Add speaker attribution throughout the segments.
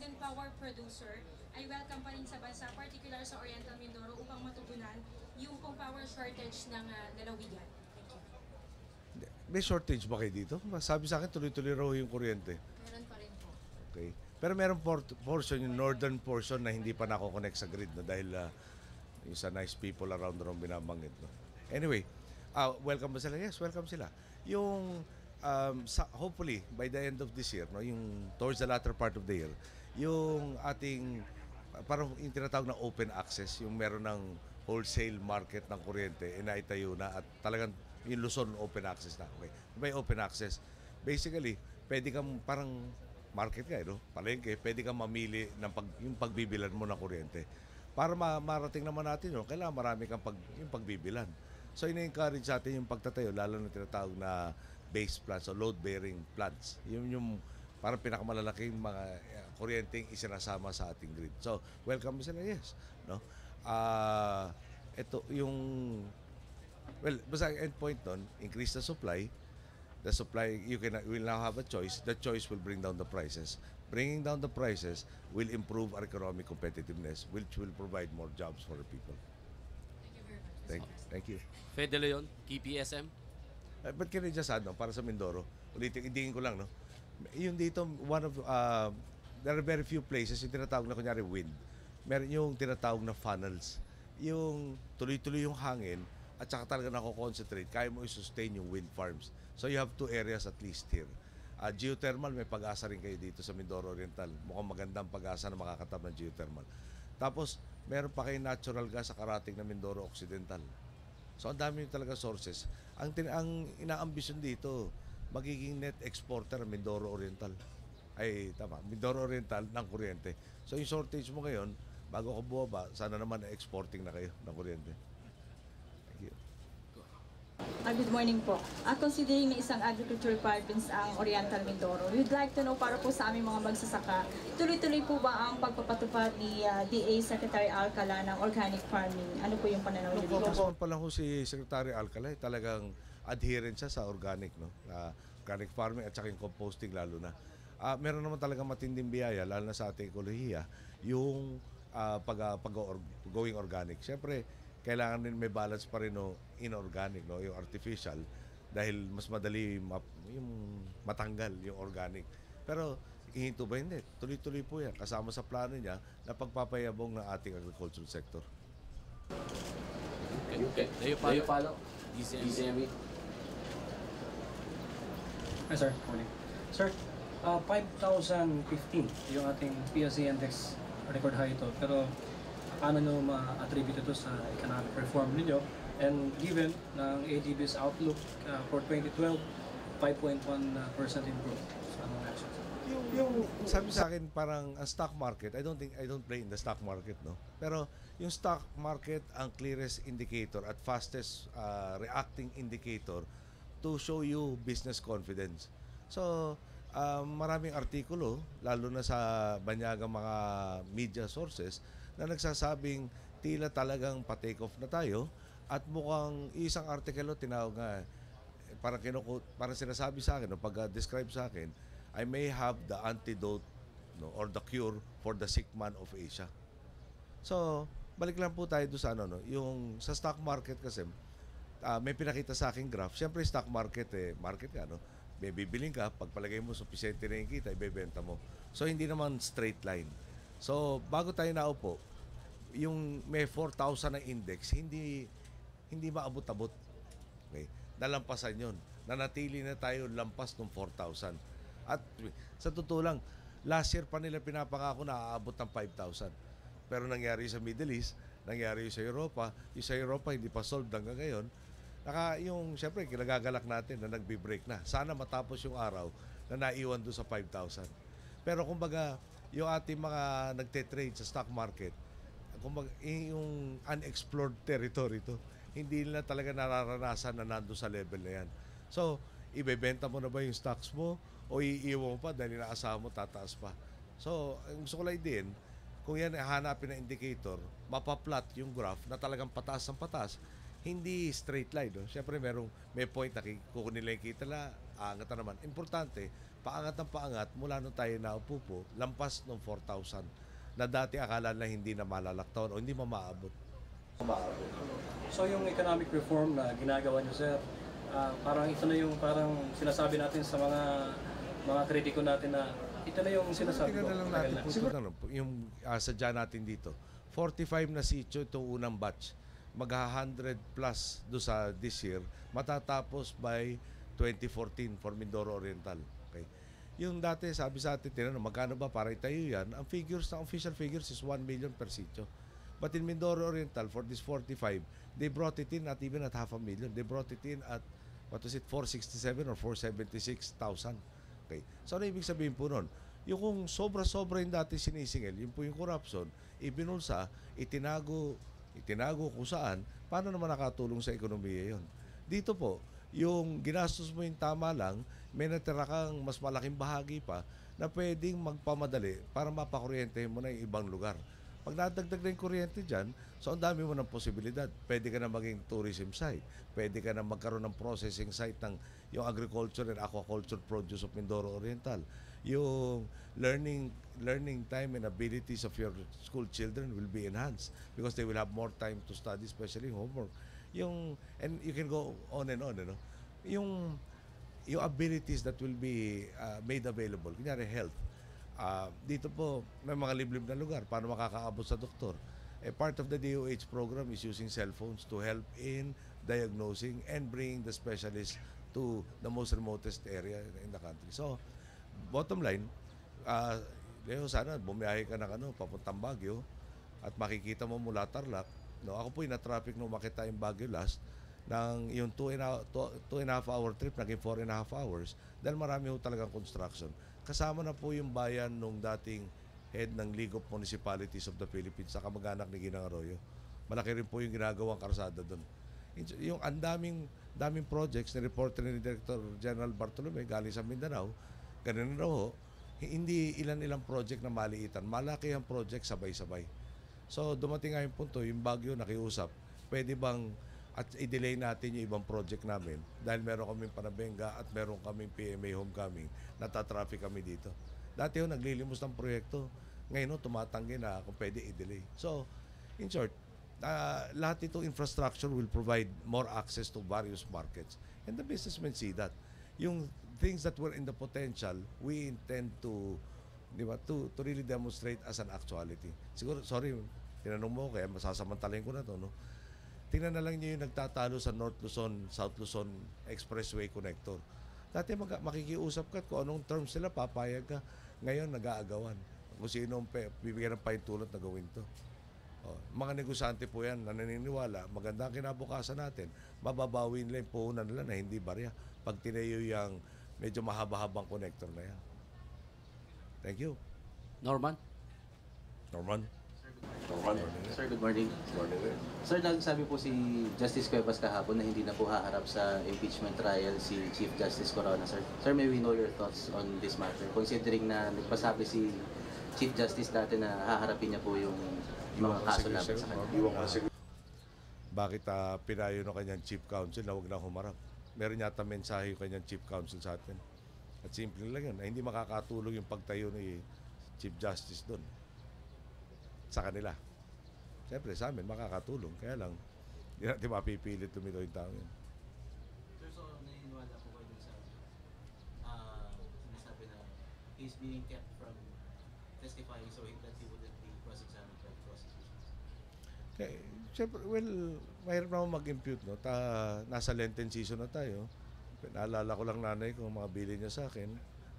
Speaker 1: independent power producer ay welcome pa rin sa bansa, particular sa Oriental Mindoro upang matugunan yung pong power shortage ng uh, lalawigan. Thank you.
Speaker 2: May shortage ba kayo dito? Sabi sa akin, tuloy-tuloy raw yung kuryente.
Speaker 1: Meron pa rin po.
Speaker 2: Okay. Pero meron por- portion, yung northern portion na hindi pa nako-connect sa grid no, dahil uh, yung sa nice people around the binabanggit. No? Anyway, uh, welcome ba sila? Yes, welcome sila. Yung um, sa, hopefully by the end of this year, no, yung towards the latter part of the year, yung ating parang yung tinatawag na open access, yung meron ng wholesale market ng kuryente, inaitayo na at talagang yung Luzon open access na. Okay. May open access. Basically, pwede kang parang market ka, eh, no? palengke, pwede kang mamili ng pag, yung pagbibilan mo ng kuryente. Para ma- marating naman natin yun, kailangan marami kang pag, yung pagbibilan. So, ina-encourage sa atin yung pagtatayo, lalo na tinatawag na base plants o load-bearing plants. Yun yung parang pinakamalalaking mga uh, kuryenteng isinasama sa ating grid. So, welcome sila, yes. No? Ah, ito, yung Well, basta ang end point nun, increase the supply. The supply, you can will now have a choice. The choice will bring down the prices. Bringing down the prices will improve our economic competitiveness, which will provide more jobs for the people.
Speaker 1: Thank you very much.
Speaker 2: Thank, you.
Speaker 3: Fede Leon, KPSM.
Speaker 2: Uh, but can I just add, no, para sa Mindoro, ulitin, idingin ko lang, no? Yung dito, one of, uh, there are very few places, yung tinatawag na kunyari wind. Meron yung tinatawag na funnels. Yung tuloy-tuloy yung hangin, at saka talaga nako-concentrate, kaya mo i-sustain yung wind farms. So you have two areas at least here. Uh, geothermal, may pag-asa rin kayo dito sa Mindoro Oriental. Mukhang magandang pag-asa na makakatap ng geothermal. Tapos, meron pa kayo natural gas sa karating na Mindoro Occidental. So ang dami yung talaga sources. Ang tin ang inaambisyon dito, magiging net exporter Mindoro Oriental. Ay tama, Mindoro Oriental ng kuryente. So yung shortage mo ngayon, bago ka bumaba, sana naman exporting na kayo ng kuryente. Thank you.
Speaker 4: Ah, good morning po. Ah, considering na isang agriculture province ang Oriental Mindoro, we'd like to know para po sa aming mga magsasaka, tuloy-tuloy po ba ang pagpapatupad ni ah, DA Secretary Alcala ng organic farming? Ano po yung pananaw niyo dito?
Speaker 2: Nung pa lang ho si Secretary Alcalay, talagang adherent siya sa organic, no? Ah, organic farming at saka yung composting lalo na. Ah, meron naman talagang matinding biyaya, lalo na sa ating ekolohiya, yung ah, pag, ah, pag or, going organic. Siyempre, kailangan din may balance pa rin no, inorganic, no, yung artificial, dahil mas madali map, yung matanggal yung organic. Pero ihinto ba hindi? Tuloy-tuloy po yan. Kasama sa plano niya na pagpapayabong ng ating agricultural sector.
Speaker 3: Okay. okay. Leo Palo.
Speaker 5: Leo Palo,
Speaker 3: DCME.
Speaker 5: DCME.
Speaker 6: Hi, sir. Morning. Sir, uh, 5,015 yung ating PLC index record high ito. Pero paano nyo ma-attribute ito sa economic reform ninyo? And given ng ADB's outlook uh, for 2012, 5.1% improve sa mga actions.
Speaker 2: Yung, yung sabi sa akin parang ang stock market, I don't think I don't play in the stock market, no. Pero yung stock market ang clearest indicator at fastest uh, reacting indicator to show you business confidence. So, um, maraming artikulo lalo na sa banyagang mga media sources na nagsasabing tila talagang pa-take na tayo at mukhang isang artikulo tinawag nga eh, parang kinuko parang sinasabi sa akin no, pag uh, describe sa akin I may have the antidote no or the cure for the sick man of Asia. So, balik lang po tayo doon sa ano no, yung sa stock market kasi ah, may pinakita sa akin graph. Siyempre stock market eh, market ka no. May bibiling ka, pagpalagay mo sufficiente na yung kita, ibebenta mo. So, hindi naman straight line. So, bago tayo naupo, yung may 4,000 na index, hindi hindi maabot-abot. Okay? Nalampasan yun. Nanatili na tayo lampas ng 4,000. At sa totoo lang, last year pa nila pinapangako na aabot ng 5,000. Pero nangyari sa Middle East, nangyari sa Europa, yung sa Europa hindi pa solved hanggang ngayon. Naka, yung, syempre, kinagagalak natin na nagbe-break na. Sana matapos yung araw na naiwan doon sa 5,000. Pero kumbaga, yung ating mga nagte-trade sa stock market, kumbaga, eh, yung unexplored territory to, hindi nila talaga nararanasan na nando sa level na yan. So, ibebenta mo na ba yung stocks mo o iiwan mo pa dahil inaasahan mo tataas pa. So, ang gusto ko lang din, kung yan hanapin na indicator, mapaplat yung graph na talagang pataas ang pataas, hindi straight line. No? Siyempre, merong, may point na kukunin lang yung kita la, aangat na naman. Importante, paangat ng paangat mula nung tayo naupo po, lampas ng 4,000 na dati akala na hindi na malalaktawan o hindi mo maabot.
Speaker 6: So yung economic reform na ginagawa niyo sir, ah, parang ito na yung parang sinasabi natin sa mga mga kritiko natin na ito na yung sinasabi ko.
Speaker 2: na lang natin
Speaker 6: na.
Speaker 2: ano, yung uh, sadya natin dito. 45 na sitio itong unang batch. Magha-100 plus do sa this year. Matatapos by 2014 for Mindoro Oriental. Okay. Yung dati, sabi sa atin, tinanong, magkano ba para itayo yan? Ang figures, ang official figures is 1 million per sitio. But in Mindoro Oriental, for this 45, they brought it in not even at half a million. They brought it in at, what was it, 467 or 476,000. Okay. So ano ibig sabihin po nun? Yung kung sobra-sobra yung dati sinisingil, yun po yung corruption, ibinulsa, itinago, itinago kung saan, paano naman nakatulong sa ekonomiya yon? Dito po, yung ginastos mo yung tama lang, may natira kang mas malaking bahagi pa na pwedeng magpamadali para mapakuryente mo na yung ibang lugar. Pag nadagdag na yung kuryente dyan, so ang dami mo ng posibilidad. Pwede ka na maging tourism site. Pwede ka na magkaroon ng processing site ng yung agriculture and aquaculture produce of Mindoro Oriental. Yung learning learning time and abilities of your school children will be enhanced because they will have more time to study, especially homework. Yung and you can go on and on, know. Yung yung abilities that will be uh, made available. Kunyari health. Ah, dito po, may mga liblib na lugar. Paano makakaabot sa doktor? A part of the DOH program is using cell phones to help in diagnosing and bringing the specialist to the most remotest area in the country. So, bottom line, ah, Leo, sana bumiyahe ka ng ano, papuntang Baguio at makikita mo mula Tarlac. No, ako po yung na-traffic nung makita yung Baguio last ng yung two and, a, two, two and a half hour trip naging four and a half hours dahil marami ho talagang construction. Kasama na po yung bayan nung dating head ng League of Municipalities of the Philippines sa kamag-anak ni Ginang Arroyo. Malaki rin po yung ginagawang karsada doon. Yung ang daming, daming projects na reporter ni Director General Bartolome galing sa Mindanao, ganun raw ho, hindi ilan-ilang project na maliitan. Malaki ang project sabay-sabay. So dumating nga yung punto, yung Baguio nakiusap, pwede bang at i-delay natin yung ibang project namin dahil meron kaming panabenga at meron kaming PMA homecoming, natatraffic kami dito. Dati ho, naglilimos ng proyekto. Ngayon ho, tumatanggi na kung pwede i-delay. So, in short, uh, lahat itong infrastructure will provide more access to various markets. And the businessmen see that. Yung things that were in the potential, we intend to di ba, to, to really demonstrate as an actuality. Siguro, sorry, tinanong mo, kaya masasamantalahin ko na to, no? Tingnan na lang niyo yung nagtatalo sa North Luzon, South Luzon Expressway Connector. Dati mag- makikiusap ka kung anong terms sila, papayag ka. Ngayon, nag-aagawan. Kung sino ang bibigyan ng pahintulot na gawin to. Oh, mga negosyante po yan na naniniwala, maganda ang kinabukasan natin, mababawi nila yung puhunan nila na hindi barya pag tinayo yung medyo mahaba-habang connector na yan. Thank you.
Speaker 3: Norman?
Speaker 2: Norman.
Speaker 5: Sir, good morning. Sir, nagsabi po si Justice Cuevas kahapon na hindi na po haharap sa impeachment trial si Chief Justice Corona, sir. Sir, may we know your thoughts on this matter? Considering na nagpasabi si Chief Justice dati na haharapin niya po yung mga kaso laban sa kanya.
Speaker 2: Bakit ah, pinayo ng kanyang chief counsel na huwag na humarap? Meron yata mensahe yung kanyang chief counsel sa atin. At simple lang yun, na hindi makakatulong yung pagtayo ni Chief Justice doon sa kanila. Siyempre, sa amin, makakatulong. Kaya lang, hindi natin mapipilit tumito yung tao yun.
Speaker 5: Sir, so naniniwala po kayo sa ah, sinasabi na he's being kept from testifying so that he wouldn't be cross-examined by the prosecution?
Speaker 2: Kaya, siyempre, well, mahirap naman mag-impute, no? Ta, nasa Lenten season na tayo. Naalala ko lang nanay ko, mga bili niya sa akin,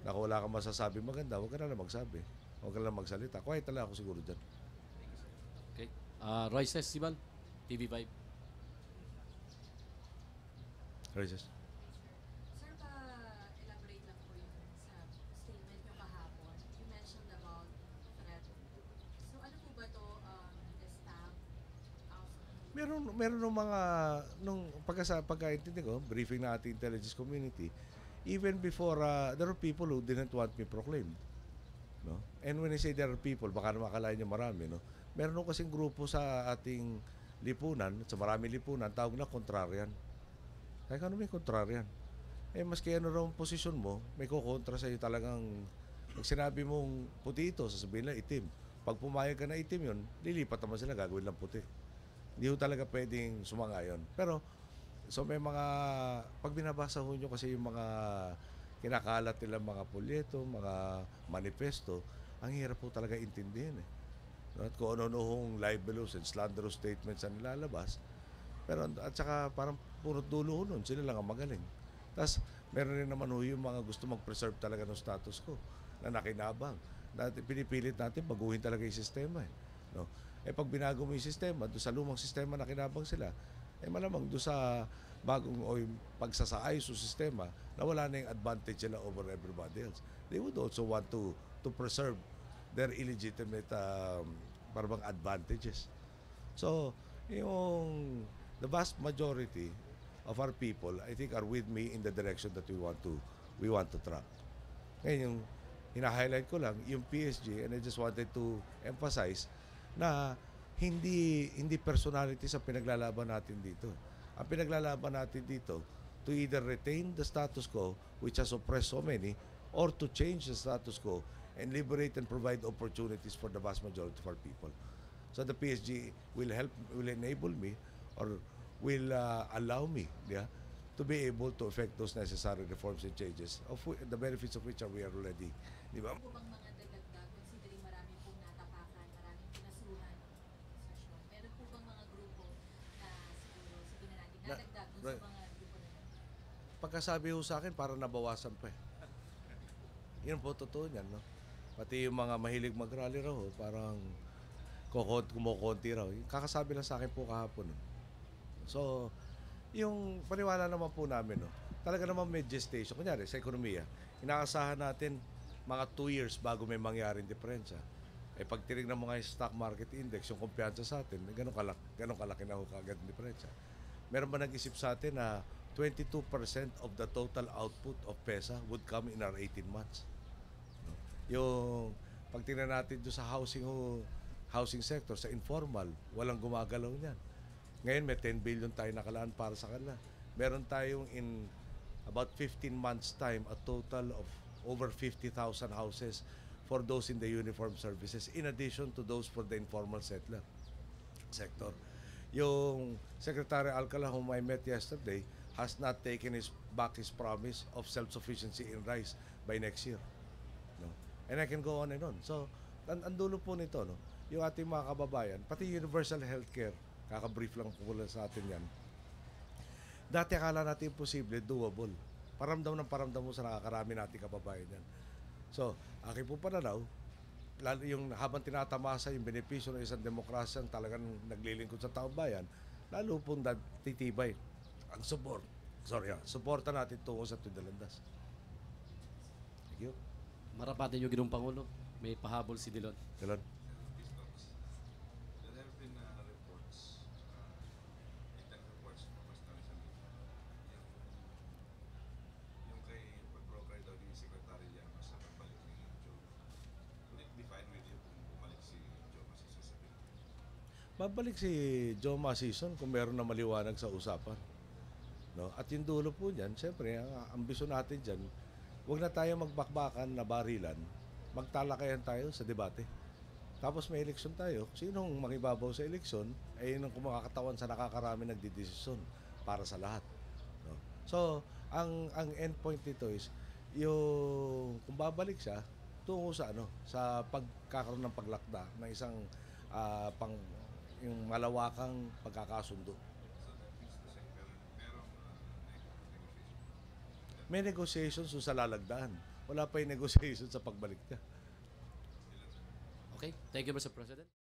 Speaker 2: na kung wala kang masasabi maganda, huwag ka na lang magsabi. Huwag ka na lang magsalita. Quiet talaga ako siguro dyan.
Speaker 3: Okay. Uh, Royces Siban, TV5.
Speaker 2: Raises.
Speaker 7: Sir, pa-elaborate lang po yung sa statement nyo kahapon. You mentioned about threat. So ano po ba to, um, the staff of
Speaker 2: Meron, meron ng mga, nung pagka, pagkaintindi ko, briefing na ating intelligence community, even before, uh, there are people who didn't want me proclaimed. No? And when I say there are people, baka naman akalain niyo marami, no? Meron nung kasing grupo sa ating lipunan, sa marami lipunan, tawag na contrarian. Kaya ano may contrarian? Eh, maski ano raw ang posisyon mo, may kukontra sa'yo talagang pag sinabi mong puti ito, sasabihin lang itim. Pag pumayag ka na itim yun, lilipat naman sila, gagawin lang puti. Hindi ho talaga pwedeng sumangayon. Pero, so may mga, pag binabasa ho nyo kasi yung mga kinakalat nila mga polyeto, mga manifesto, ang hirap po talaga intindihin eh. At kung ano-ano libelous and slanderous statements ang nilalabas, pero at saka parang puro dulo nun, sila lang ang magaling. Tapos meron rin naman yung mga gusto mag-preserve talaga ng status quo na nakinabang. Dati pinipilit natin baguhin talaga yung sistema eh. No? Eh pag binago mo yung sistema, doon sa lumang sistema na kinabang sila, eh malamang doon sa bagong o yung pagsasaayos sa sistema na wala na yung advantage nila over everybody else. They would also want to to preserve their illegitimate um, parang advantages. So, yung the vast majority of our people, I think, are with me in the direction that we want to we want to track. Ngayon, yung hina-highlight ko lang, yung PSG, and I just wanted to emphasize na hindi hindi personality sa pinaglalaban natin dito. Ang pinaglalaban natin dito to either retain the status quo which has oppressed so many or to change the status quo and liberate and provide opportunities for the vast majority of our people. So the PSG will help, will enable me or will uh, allow me yeah, to be able to effect those necessary reforms and changes, of the benefits of which are we are already, di ba?
Speaker 7: Ano po bang mga dagdag considering marami pong natapakan, maraming pinasuhan, session? Meron po bang mga grupo na siguro sabihin na natin
Speaker 2: Na-
Speaker 7: nadagdag dun
Speaker 2: right. Pagkasabi ho sa akin, parang nabawasan pa eh. Yun po totoo niyan, no? Pati yung mga mahilig mag-rally raw, parang kokot, kumukonti raw. Kakasabi lang sa akin po kahapon. no? So, yung paniwala naman po namin, no? talaga naman may gestation. Kunyari, sa ekonomiya, inaasahan natin mga 2 years bago may mangyaring diferensya. Eh pag tinignan mo nga yung stock market index, yung kumpiyansa sa atin, eh, ganun, kalak, ganun kalaki na ho kagad ang diferensya. Meron ba nag-isip sa atin na 22% of the total output of PESA would come in our 18 months? No? Yung pag tingnan natin doon sa housing ho, housing sector, sa informal, walang gumagalaw niyan. Ngayon may 10 billion tayo nakalaan para sa kanila. Meron tayong in about 15 months time a total of over 50,000 houses for those in the uniform services in addition to those for the informal settler sector. Yung Secretary Alcala whom I met yesterday has not taken his back his promise of self-sufficiency in rice by next year. No? And I can go on and on. So, ang, ang dulo po nito, no? yung ating mga kababayan, pati universal healthcare, kaka-brief lang po sa atin yan, dati akala natin imposible, doable. Paramdam ng paramdam mo sa nakakarami nating kababayan yan. So, aking po pananaw, lalo yung habang tinatamasa yung benepisyo ng isang demokrasyang talagang naglilingkod sa taong bayan, lalo pong titibay ang support. Sorry, ah, suporta natin tungo sa Tudalandas. Thank you.
Speaker 3: Marapatin yung ginong Pangulo. May pahabol si Dilon.
Speaker 2: Dilon.
Speaker 8: There have been uh, reports, uh, internal reports, lumabas na rin sa media. Yung, yung kay pag-broker daw ni Secretary Llamas sa pagbalik ni Joe. Would it be fine with you kung bumalik si Joe Masisa sa Pilipinas?
Speaker 2: Babalik si Joe Masison kung meron na maliwanag sa usapan. No? At yung dulo po niyan, siyempre, ang ambisyon natin dyan, huwag na tayo magbakbakan na barilan, magtalakayan tayo sa debate. Tapos may eleksyon tayo. Sinong makibabaw sa eleksyon, ay yun ang kumakatawan sa nakakarami nagdidesisyon para sa lahat. No? So, ang ang end point nito is, yung kung babalik siya, tungo sa ano, sa pagkakaroon ng paglakda ng isang ah, pang yung malawakang pagkakasundo. May negotiations sa lalagdaan. Wala pa yung negotiation sa pagbalik niya.
Speaker 3: Okay? Thank you, Mr. President.